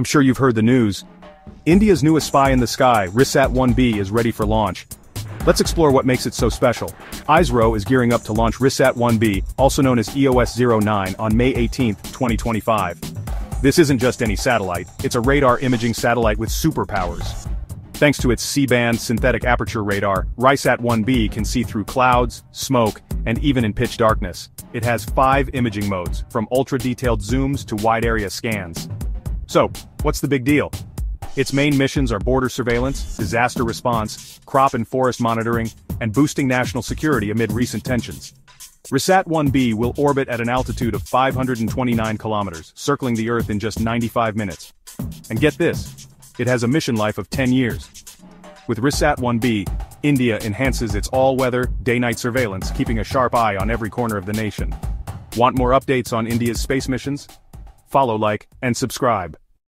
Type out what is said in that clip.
I'm sure you've heard the news. India's newest spy in the sky, RISAT-1B is ready for launch. Let's explore what makes it so special. ISRO is gearing up to launch RISAT-1B, also known as EOS-09, on May 18, 2025. This isn't just any satellite, it's a radar imaging satellite with superpowers. Thanks to its C-band synthetic aperture radar, RISAT-1B can see through clouds, smoke, and even in pitch darkness. It has five imaging modes, from ultra-detailed zooms to wide-area scans. So, what's the big deal? Its main missions are border surveillance, disaster response, crop and forest monitoring, and boosting national security amid recent tensions. RISAT-1B will orbit at an altitude of 529 kilometers, circling the Earth in just 95 minutes. And get this, it has a mission life of 10 years. With RISAT-1B, India enhances its all-weather, day-night surveillance, keeping a sharp eye on every corner of the nation. Want more updates on India's space missions? Follow, like, and subscribe.